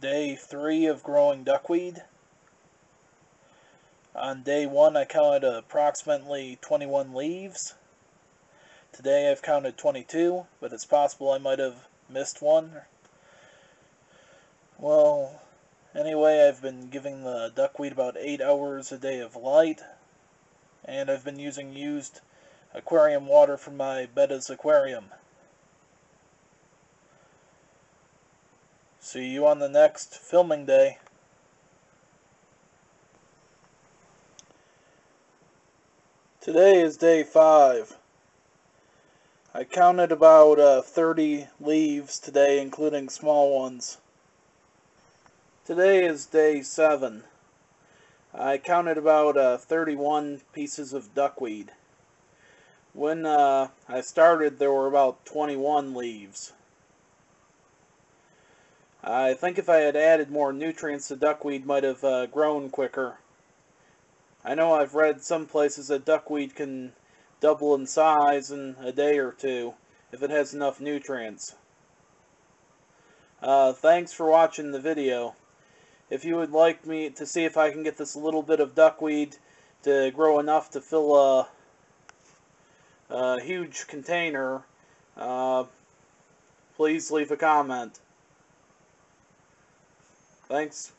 Day 3 of growing duckweed. On day 1 I counted approximately 21 leaves. Today I've counted 22, but it's possible I might have missed one. Well, anyway, I've been giving the duckweed about 8 hours a day of light, and I've been using used aquarium water from my Bettas aquarium. See you on the next filming day. Today is day 5. I counted about uh, 30 leaves today, including small ones. Today is day 7. I counted about uh, 31 pieces of duckweed. When uh, I started, there were about 21 leaves. I think if I had added more nutrients, the duckweed might have uh, grown quicker. I know I've read some places that duckweed can double in size in a day or two if it has enough nutrients. Uh, thanks for watching the video. If you would like me to see if I can get this little bit of duckweed to grow enough to fill a, a huge container, uh, please leave a comment. Thanks.